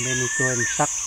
bên này tôi sắc.